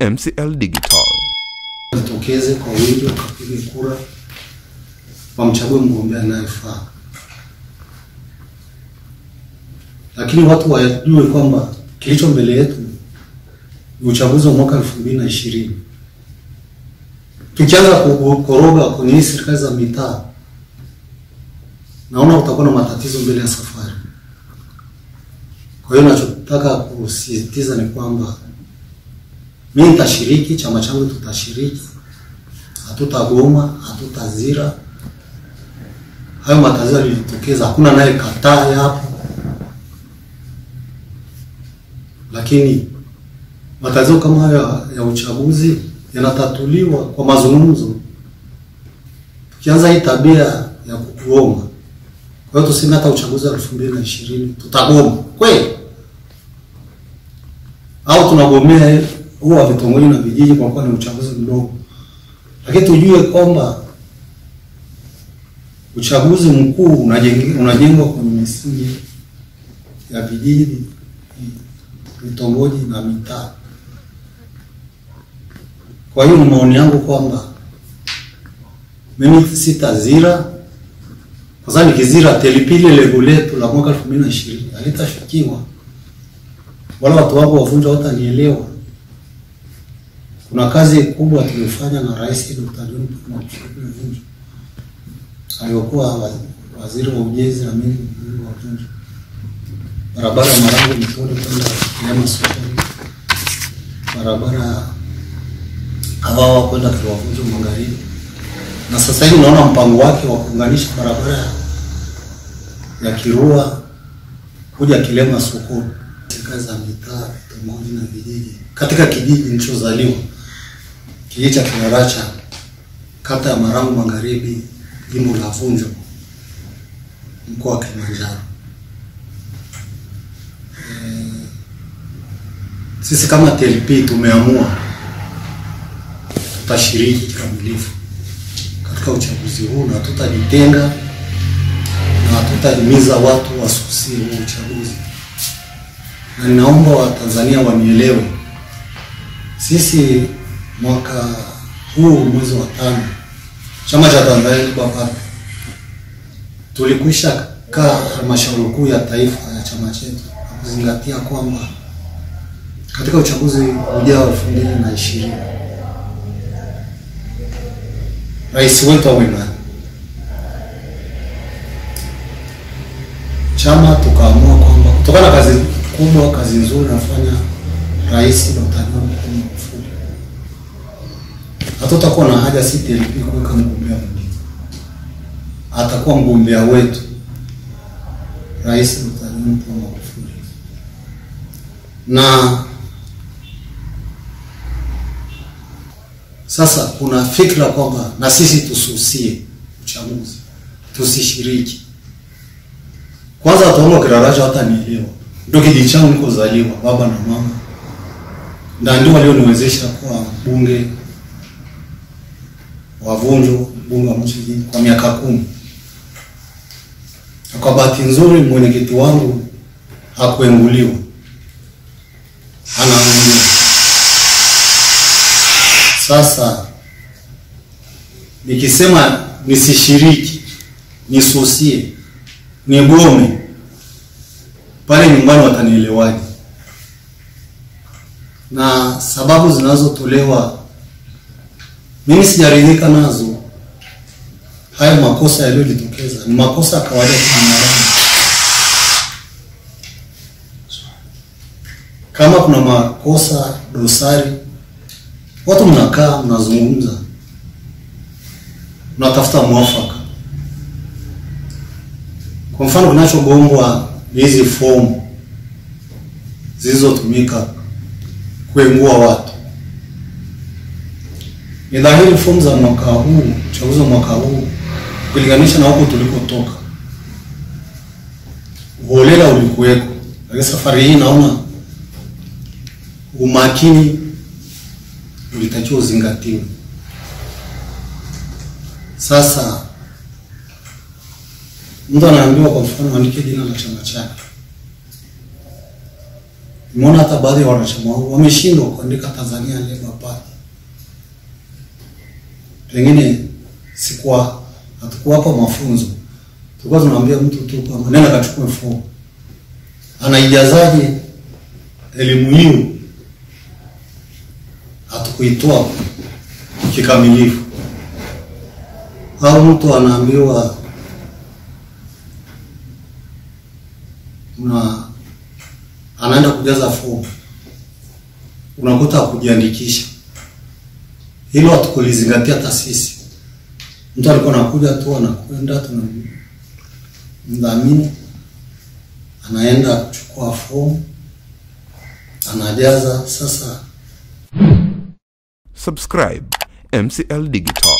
MCL Digital. Jitokeze kwa wingi wakapige kura, wamchague mgombea anayefaa, lakini watu wajue kwamba kilicho mbele yetu ni uchaguzi wa mwaka elfu mbili na ishirini. Tukianza kukoroga kwenye hii serikali za mitaa, naona utakuwa na matatizo mbele ya safari. Kwa hiyo nachotaka kusisitiza ni kwamba mimi nitashiriki, chama changu tutashiriki, hatutagoma, hatutazira. Hayo matazira yalitokeza, hakuna naye kataa hapo, lakini matatizo kama hayo ya, ya uchaguzi yanatatuliwa kwa mazungumzo. Tukianza hii tabia ya kugoma, kwa hiyo tuseme hata uchaguzi wa elfu mbili na ishirini tutagoma. Kweli, au tunagomea huo wa vitongoji na vijiji kwa kuwa ni uchaguzi mdogo, lakini tujue kwamba uchaguzi mkuu unajengwa kwenye misingi ya vijiji, vitongoji na mitaa. Kwa hiyo ni maoni yangu kwamba mimi sitazira, kwa sababu nikizira telipile lengo letu la mwaka elfu mbili na ishirini halitafikiwa, wala watu wangu wavunja watanielewa. Kuna kazi kubwa tuliyofanya na Rais Dr. John Pombe Vunjo aliyokuwa waziri wa ujenzi na mimi wa ujenzi, barabara ya Marango Mtoni kwenda Kilema Sokoni, barabara Kawawa kwenda Kiwavunjo Magharibi, na sasa hivi naona mpango wake wa kuunganisha barabara ya Kirua kuja Kilema Sokoni, kazi za mitaa, pamoja na vijiji. Katika kijiji nilichozaliwa kijiji cha Kinaracha, kata ya Marangu Magharibi, jimbo la Vunjo, mkoa wa Kilimanjaro. E, sisi kama TLP tumeamua tutashiriki kikamilifu katika uchaguzi huu na tutajitenga na tutahimiza watu wasusie huu uchaguzi, na ninaomba Watanzania wanielewe, sisi mwaka huu mwezi wa tano chama cha Tanzania Labour pale, tulikwisha kaa halmashauri kuu ya taifa ya chama chetu na kuzingatia kwamba katika uchaguzi ujao elfu mbili na ishirini rais wetu awe nani. Chama tukaamua kwamba kutokana na kazi kubwa, kazi nzuri nafanya Rais Dr. Hatutakuwa na haja si TLP kuweka mgombea mwingine, atakuwa mgombea wetu Rais Dr. John Magufuli. Na sasa kuna fikra kwamba na sisi tususie uchaguzi, tusishiriki. Kwanza wataona kiraracho, hata nielewa, ndio kijiji changu nikozaliwa, baba na mama, na ndio walioniwezesha kuwa mbunge wa bunge wa Moshi kwa miaka kumi. Na kwa bahati nzuri mwenyekiti wangu hakuenguliwa, anaanguliwa. Sasa nikisema nisishiriki, nisusie, nigome pale nyumbani, watanielewaje? Na sababu zinazotolewa mimi sijaridhika nazo. Hayo makosa yaliyojitokeza ni makosa ya kawaida kwa binadamu. Kama kuna makosa dosari, watu mnakaa mnazungumza, mnatafuta mwafaka. Kwa mfano, kinachogombwa ni hizi fomu zilizotumika kuengua watu ni dhahiri fomu za mwaka huu, uchaguzi wa mwaka huu ukilinganisha na huko tulikotoka, uholela ulikuweko, lakini safari hii naona umakini ulitakiwa uzingatiwe. Sasa mtu anaambiwa kwa mfano andike jina la chama chake, Nimeona hata baadhi ya wanachama wameshindwa kuandika Tanzania Labour Party. Pengine sikuwa hatukuwapa mafunzo, tulikuwa tunaambia mtu tu kwamba nenda kachukue fomu. Anaijazaje elimu hiyo? Hatukuitoa kikamilifu, au mtu anaambiwa una anaenda kujaza fomu, unakuta kujiandikisha. Hilo hatukulizingatia hata sisi. Mtu alikuwa anakuja tu, anakwenda tunamdhamini, anaenda kuchukua fomu, anajaza. Sasa Subscribe MCL Digital.